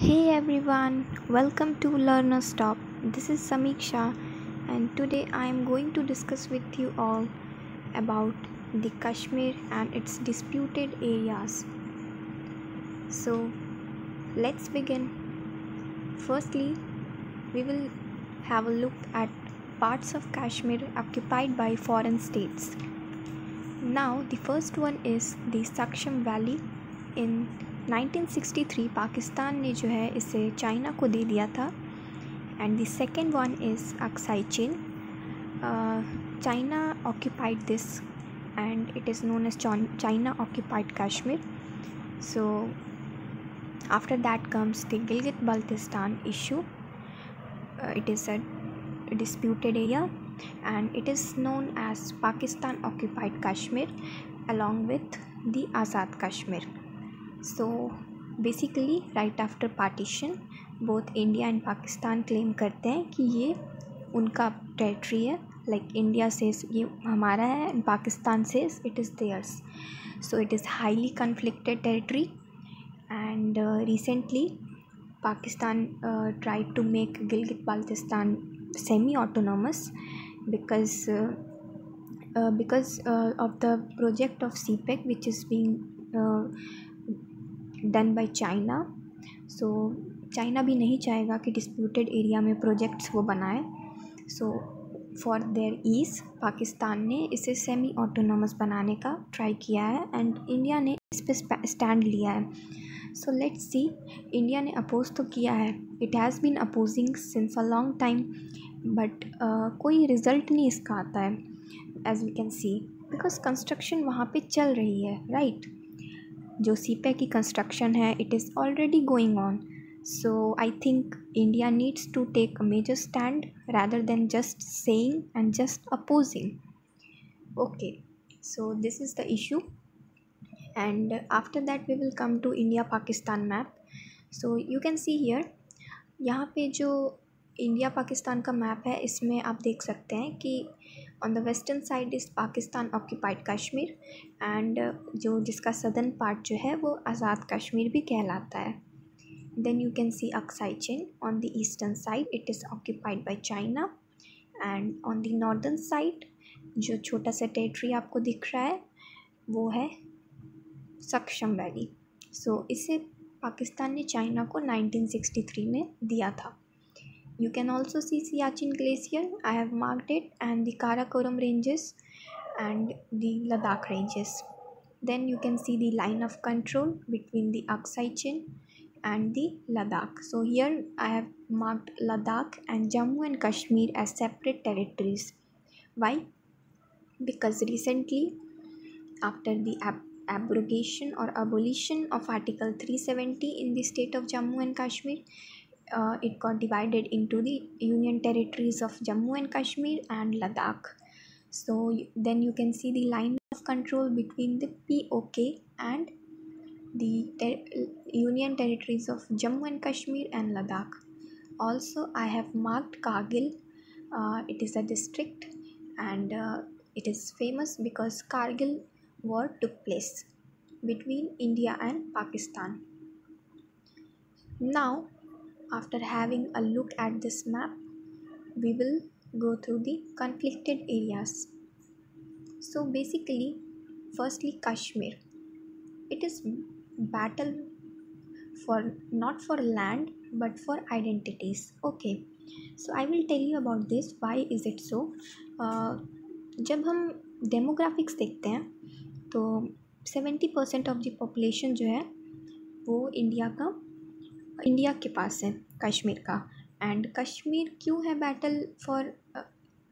Hey everyone, welcome to Learner Stop. This is Samiksha, and today I am going to discuss with you all about the Kashmir and its disputed areas. So, let's begin. Firstly, we will have a look at parts of Kashmir occupied by foreign states. Now, the first one is the Saksham Valley in 1963 Pakistan ने जो है इसे China को दे दिया था। And the second one is Aksai Chin China occupied this and it is known as China occupied Kashmir so after that comes the Gilgit Baltistan issue it is a disputed area and it is known as Pakistan occupied Kashmir along with the Azad Kashmir so basically right after partition both India and Pakistan claim करते हैं कि ये उनका territory है। Like India से ये हमारा है एंड पाकिस्तान से it is theirs so it is highly conflicted territory and recently Pakistan try to make Gilgit Baltistan semi autonomous because because of the project of CPEC which is being done by China so China भी नहीं चाहेगा कि disputed area में projects वो बनाए. So for there is Pakistan ने इसे semi autonomous बनाने का ट्राई किया है एंड इंडिया ने इस पर स्टैंड लिया है. सो लेट्स सी इंडिया ने अपोज तो किया है. It has been opposing since a long time but कोई रिज़ल्ट नहीं इसका आता है as we can see because construction वहाँ पे चल रही है राइट right? जो सी की कंस्ट्रक्शन है it is already going on so I think India needs to take a major stand rather than just saying and just opposing okay so this is the issue and after that we will come to India Pakistan map so you can see here यहाँ पे जो India Pakistan का map है, इसमें आप देख सकते हैं कि on the western side is Pakistan occupied Kashmir and जो जिसका सदर्न पार्ट जो है वो आज़ाद कश्मीर भी कहलाता है। Then you can see Aksai Chin on the eastern side it is occupied by China and on the northern side जो छोटा सा टेरिटरी आपको दिख रहा है वो है सक्षम वैली सो so, इसे पाकिस्तान ने चाइना को 1963 में दिया था। You can also see Siachen Glacier. I have marked it and the Karakoram ranges and the Ladakh ranges. Then you can see the line of control between the Aksai Chin and the Ladakh. So here I have marked Ladakh and Jammu and Kashmir as separate territories. Why? Because recently after the ab- abrogation or abolition of Article 370 in the state of Jammu and Kashmir, uh, it got divided into the union territories of Jammu and Kashmir and Ladakh. So then you can see the line of control between the POK and the ter- union territories of Jammu and Kashmir and Ladakh. Also, I have marked Kargil. Uh, it is a district and uh, it is famous because Kargil war took place between India and Pakistan. Now, after having a look at this map, we will go through the conflicted areas. So basically, firstly Kashmir. It is battle for not for land but for identities. Okay, so I will tell you about this. Why is it so? Uh, जब हम demographics देखते हैं तो seventy percent of the population जो है वो India का India के पास है, कश्मीर का। एंड कश्मीर क्यों है battle for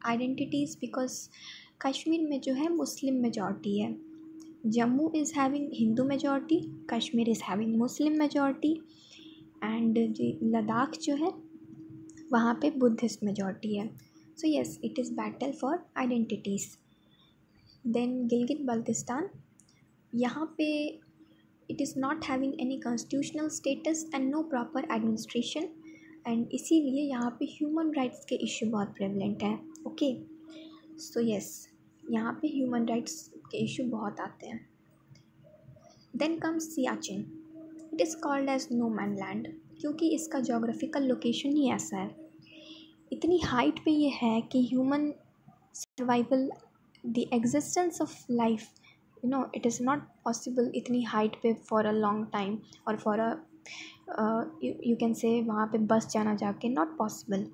identities because Kashmir में जो है मुस्लिम मेजॉरिटी है। Jammu is having Hindu majority Kashmir is having Muslim majority and Ladakh जो है, वहाँ पे बुद्धिस्ट मेजॉरिटी है। So yes it is battle for identities then Gilgit Baltistan, यहाँ पे it is not having any constitutional status and no proper administration and इसीलिए यहाँ पे ह्यूमन राइट्स के इश्यू बहुत प्रेवलेंट हैं ओके सो यस यहाँ पे ह्यूमन राइट्स के इशू बहुत आते हैं। Then comes Siachen it is called as no man land क्योंकि इसका जोग्राफिकल लोकेशन ही ऐसा है। इतनी हाइट पे ये है कि human survival the existence of life you know it is not possible इतनी हाइट पे फॉर अ लॉन्ग टाइम और for a you can say वहाँ पे बस जाना जाके नॉट पॉसिबल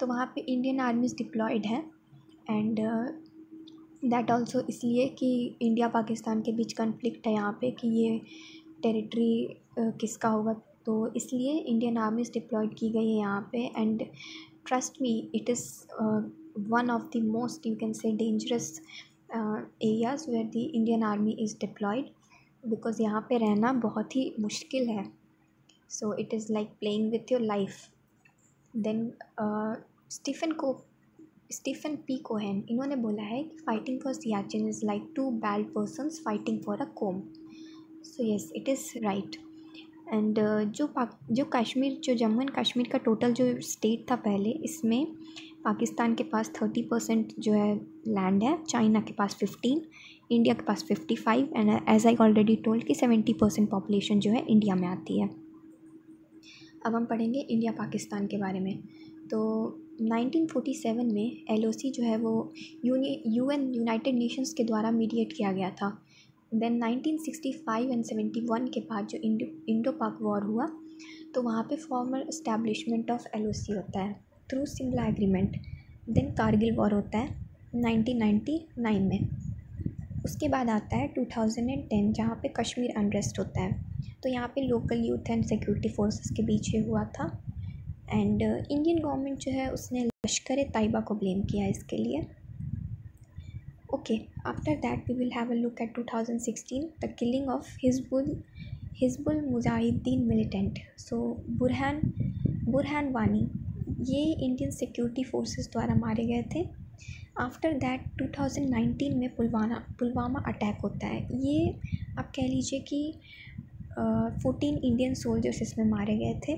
तो वहाँ पे इंडियन आर्मीज डिप्लॉयड है एंड दैट ऑल्सो इसलिए कि इंडिया पाकिस्तान के बीच कन्फ्लिक्ट है यहाँ पे कि ये टेरिटरी uh, किसका होगा? तो इसलिए इंडियन आर्मीज डिप्लॉयड की गई है यहाँ पे and trust me it is one of the most you can say dangerous areas where the Indian army is deployed because यहाँ पे रहना बहुत ही मुश्किल है। So it is like playing with your life then Stephen को Stephen P Cohen इन्होंने बोला है कि fighting for Siachen is like two bad persons fighting for a comb so yes it is right and जो पाक, जो कश्मीर, जो Jammu and Kashmir का टोटल जो स्टेट था पहले, इसमें पाकिस्तान के पास थर्टी परसेंट जो है लैंड है चाइना के पास फिफ्टीन इंडिया के पास fifty five and as I already told कि सेवेंटी परसेंट पॉपुलेशन जो है इंडिया में आती है। अब हम पढ़ेंगे इंडिया पाकिस्तान के बारे में। तो 1947 में एलओसी जो है वो यू एन यूनाइटेड नेशंस के द्वारा मीडिएट किया गया था। देन 1965 एंड 71 के बाद जो इंडो इंडो पाक वॉर हुआ तो वहाँ पे फॉर्मल इस्टेब्लिशमेंट ऑफ़ एलओसी होता है। Through Simla agreement then Kargil war होता है 1999 में। उसके बाद आता है 2010 जहाँ पे कश्मीर अनरेस्ट होता है। तो यहाँ पे local youth and security forces के बीच ये हुआ था। एंड इंडियन गवर्नमेंट जो है, उसने लश्कर तैयबा को ब्लेम किया इसके लिए। Okay after that we will have a look at 2016 the killing of Hizbul Hizbul Mujahideen militant so Burhan Burhan Wani ये इंडियन सिक्योरिटी फोर्सेस द्वारा मारे गए थे। आफ्टर दैट 2019 में पुलवामा पुलवामा अटैक होता है। ये आप कह लीजिए कि फोर्टीन इंडियन सोल्जर्स इसमें मारे गए थे।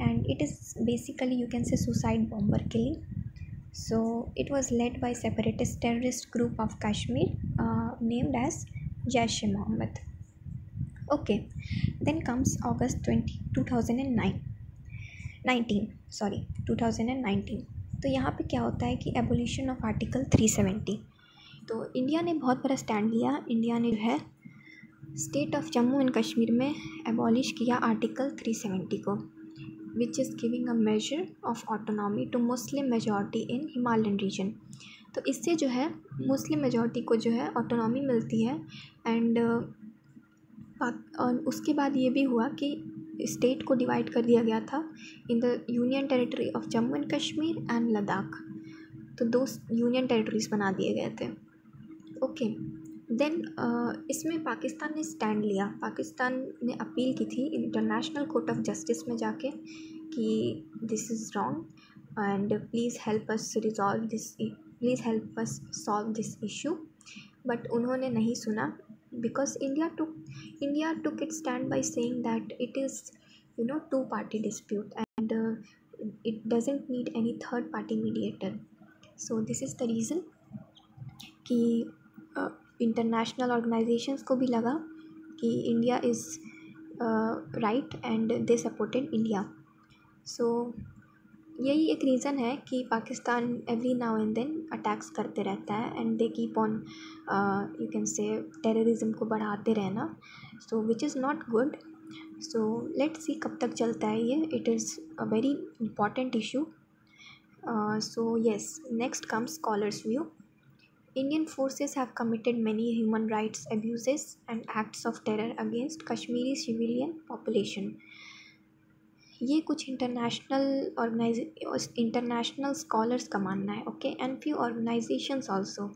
And it is basically you can say suicide bomber killing so it was led by separatist terrorist group of Kashmir named as Jaish e Mohammad okay then comes August twenty two thousand and nine nineteen sorry two thousand and nineteen तो यहाँ पे क्या होता है कि abolition of article three seventy तो India ने बहुत बड़ा स्टैंड लिया। इंडिया ने जो है state of Jammu and Kashmir में एबॉलिश किया आर्टिकल थ्री सेवेंटी को which is giving a major of autonomy to Muslim majority in Himalayan region तो इससे जो है मुस्लिम मेजॉरिटी को जो है ऑटोनॉमी मिलती है। एंड उसके बाद ये भी हुआ कि स्टेट को डिवाइड कर दिया गया था in the union territory of Jammu and Kashmir and Ladakh तो दो यूनियन टेरिटरीज बना दिए गए थे। ओके देन इसमें पाकिस्तान ने स्टैंड लिया। पाकिस्तान ने अपील की थी इंटरनेशनल कोर्ट ऑफ़ जस्टिस में जाके कि this is wrong and please help us resolve this please help us solve this issue but उन्होंने नहीं सुना। because India took India took its stand by saying that it is you know two party dispute and uh, it doesn't need any third party mediator so this is the reason कि international uh, organisations को भी लगा कि India is right and they supported India so यही एक reason है कि Pakistan every now and then attacks करते रहता है and they keep on you can say terrorism को बढ़ाते रहना। So which is not good so let see कब तक चलता है ये। It is a very important issue so yes next comes scholars view Indian forces have committed many human rights abuses and acts of terror against Kashmiri civilian population ये कुछ international ऑर्गेनाइजे international scholars का मानना है okay and few organisation also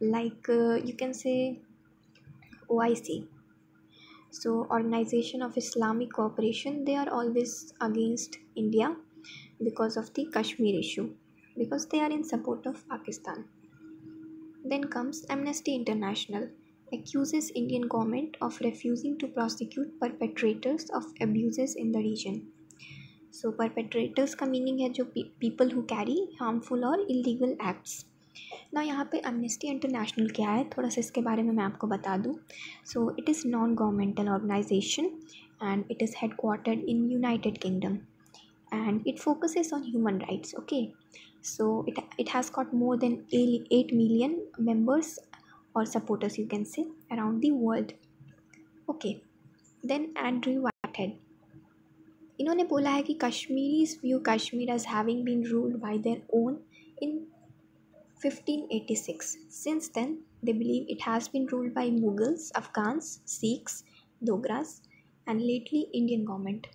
like you can say O I C so organisation of Islamic cooperation they are always against India because of the Kashmir issue because they are in support of Pakistan then comes Amnesty International accuses Indian government of refusing to prosecute perpetrators of abuse in the region so perpetrators का meaning है जो people who carry harmful और illegal acts ना यहाँ पे Amnesty international क्या है? थोड़ा सा इसके बारे में मैं आपको बता दूँ। So it is non governmental organisation and it is head headquartered in United Kingdom and it focuses on human rights okay so it it has got more than eight million members और supporters you can say around the world okay then Andrew Whitehead इन्होंने बोला है कि Kashmiris view, Kashmir as having been ruled by their own in 1586 since then they believe it has been ruled by mughals, afghans, sikhs, dogras and lately Indian government.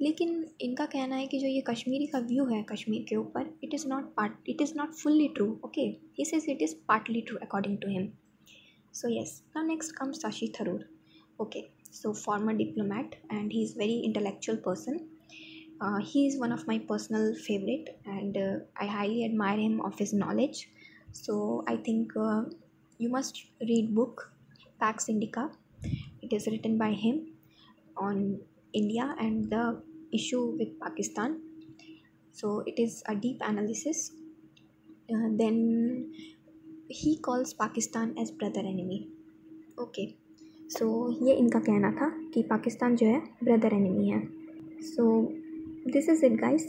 लेकिन इनका कहना है कि जो ये कश्मीरी का व्यू है, कश्मीर के ऊपर it is not part it is not fully true okay he says it is partly true according to him so yes next comes Shashi Tharoor okay so former diplomat and he is very intellectual person uh, he is one of my personal favorite and uh, i highly admire him of his knowledge so i think uh, you must read book pax indica it is written by him on india and the issue with Pakistan. So it is a deep analysis. Uh, then he calls Pakistan as brother enemy. Okay so so, ये इनका कहना था कि पाकिस्तान जो है brother enemy है। So this is it guys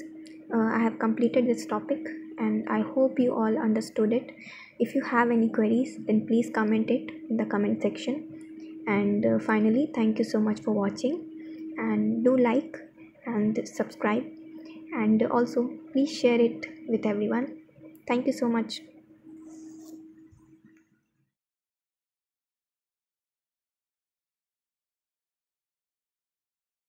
I have completed this topic and I hope you all understood it if you have any queries then please comment it in the comment section and finally thank you so much for watching and do like and subscribe and also please share it with everyone thank you so much